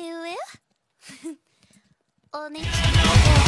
え お姉ちゃ